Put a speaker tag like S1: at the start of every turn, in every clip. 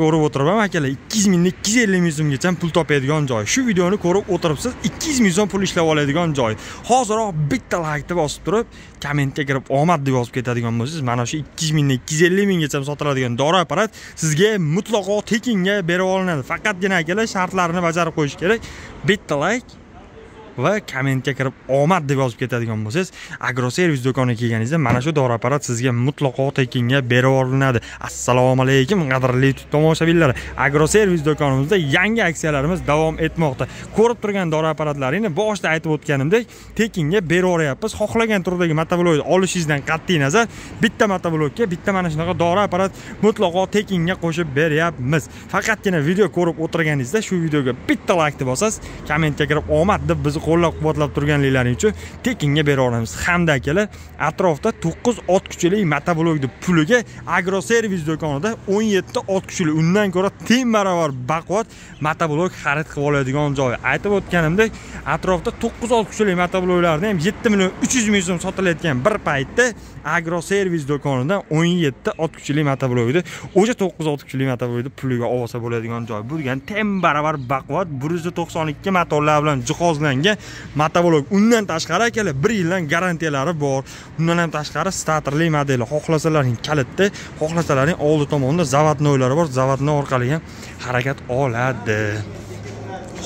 S1: ko'rib o'tiribman akalar ikki yuz mingdan ikki yuz ellik ming so'mgacha pul topadigan joy. Shu videoni ko'rib o'tiribsiz ikki yuz ming so'm pul ishlab oladigan joy. Hoziroq bitta laykni bosib turib kommentga kirib omad deb yozib ketadigan bo'lsangiz mana shu ikki yuz mingdan ikki yuz ellik minggacha sotiladigan dori apparat sizga mutlaqo tekinga berib olinadi. Faqatgina akalar shartlarini bajarib qo'yish kerak. Bitta layk va kommentga kirib omad deb yozib ketadigan bo'lsangiz agroservis do'koniga kelganingizda mana shu dori apparat sizga mutlaqo tekinga berib yuboriladi assalomu alaykum qadrli youtube tomoshabinlar. Agroservis do'konimizda yangi aksiyalarimiz davom etmoqda. Ko'rib turgan dori apparatlaringni boshida aytib o'tganimdek tekinga berib yuboryapmiz xohlagan turdagi motoblokni olishingizdan qat'iy nazar bitta motoblokka bitta mana shunaqa dori apparat mutlaqo tekinga qo'shib beryapmiz. Faqatgina video ko'rib o'tirganingizda shu videoga bitta laykni bosasiz kommentga kirib omad deb bizni qo'llab quvvatlab turganliklaring uchun tekinga beraveramiz hamda akalar atrofda to'qqiz ot kuchli motoblokni puliga agroservis do'konida o'n yetti ot kuchli. Undan ko'ra teng barobar baquvvat motoblok xarid qilib oladigan joy. Aytib o'tganimdek atrofda to'qqiz ot kuchli motobloklarni ham yetti million uch yuz ming so'm sotilayotgan bir paytda agroservis do'konidan o'n yetti ot kuchli motoblogni o'sha to'qqiz ot kuchli motoblogni puliga olsa bo'ladigan joy. Bu degani teng baravar baquvvat bir yuz to'qson ikki motorlar bilan jihozlangan motoblok undan tashqari akalar bir yildan garantiyalari bor. Undan ham tashqari statorli modeli xohlasalaring kalitda xohlasalaring oldi tomonda zavodnoylari bor. Zavodnoy orqali ham harakat oladi.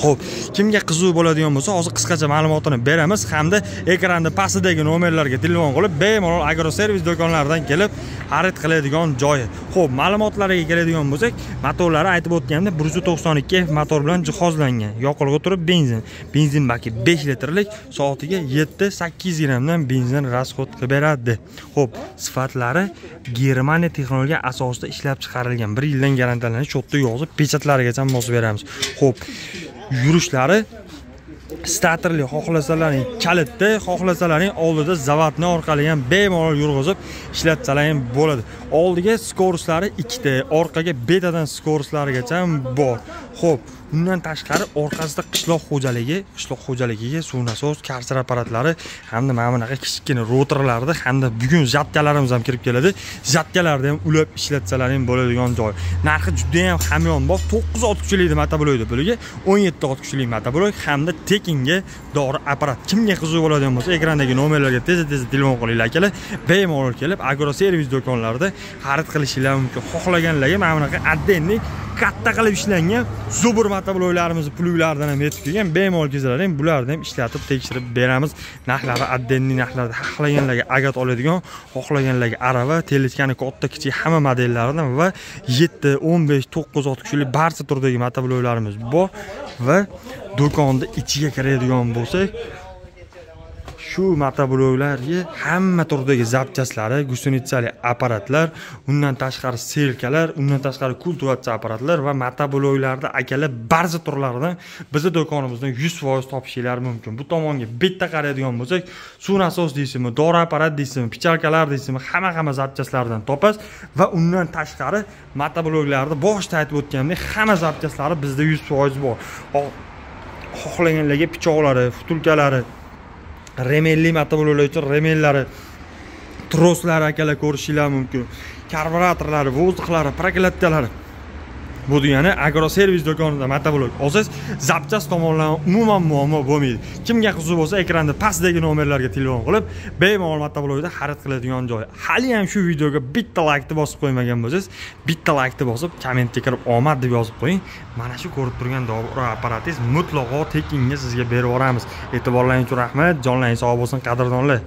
S1: Ho'p kimga qiziq bo'ladigan bo'lsa, hozir qisqacha ma'lumotini beramiz hamda ekranni pastidagi nomerlarga telefon qilib bemalol agroservis do'konlaridan kelib xarid qiladigan joyi. ho'p ma'lumotlariga keladigan bo'lsak, motorlari aytib o'tganimdek bir o'tganda 192 F motor bilan jihozlangan. Yoqilg'i turib benzin. Benzin baki besh litrlik, soatiga 7-8 grammdan benzin расход qilib beradi. ho'p sifatlari Germaniya texnologiya asosida ishlab chiqarilgan. bir yildan garantiyalangan shotda yozib, pechatlarigacha mos beramiz. ho'p yurishlari statorli xohlasalaring kalitda xohlasalaring oldida zavodni orqali ham bemalol yurg'izib ishlatsalar ham bo'ladi. Oldiga skoruslari ikkita orqaga betadan skoruslarigacha bor. Ho'p undan tashqari orqasida qishloq xo'jaligi qishloq xo'jaligiga suv nasos karsir apparatlari hamda mana bunaqa kichkina rotorlarni hamda bugun zatkalarimiz ham kirib keladi. Zatkalarni ham ulab ishlatsalar ham bo'ladigan joy. Narxi judayam hamyonbop. To'qqiz ot kuchli motoblokni puliga o'n yetti ot kuchli motoblok hamda tekinga dori apparat kimga qiziq bo'ladigan bo'lsa ekrandagi nomerlarga tezda tezda telefon qilinglar akalar bemalol kelib agroservis do'konlarida xarid qilishinglar mumkin. Xohlaganlarga mana bunaqa отдельный katta qilib ishlangan zubur motobloklarimizni pluglaridan ham yetib kelgan. Bemalol kezlar ham bularni ham ishlatib tekshirib beramiz. Narxlari отдельный narxlarda xohlaganlarga agat oladigan xohlaganlarga arava teletkani katta kichik hamma modellaridan va yetti o'n besh to'qqiz ot kuchli barcha turdagi motobloklarimiz bor va do'konni ichiga kiradigan bo'lsak shu motobloklarga hamma turdagi zapchaslari gusenitsali apparatlar undan tashqari selkalar undan tashqari kultivatsiya apparatlar va motobloklarni akalar barcha turlaridan bizni do'konimizdan yuz foiz topishinglar mumkin. Bu tomonga bitta qaraydigan bo'lsak suv nasos deysizmi dori apparat deysizmi pichalkalar deysizmi hamma hamma zapchaslardan topasiz va undan tashqari motobloklarni boshida aytib o'tganimdek hamma zapchaslari bizda yuz foiz bor. Xohlaganlarga pichoqlari futulkalari remelli motobloklar uchun remellari troslari akalar ko'rishinglar mumkin. Karburatorlari vo'zdiqlari prokladkalari bu degani agroservis do'konida matablok olsangiz zapchast tomonlama umuman muammo bo'lmaydi. Kimga qiziq bo'lsa ekranda pastdagi nomerlarga telefon qilib bemalol matablokda xarid qiladigan joy. Hali ham shu videoga bitta laykni bosib qo'ymagan bo'lsangiz bitta laykni bosib kommentga kirib omad deb yozib qo'ying. Mana shu ko'rib turgan dori apparatingiz mutlaqo tekinga sizga berib yuboramiz. E'tiborlaringiz uchun rahmat jonlaringiz sog' bo'lsin qadrdonlar.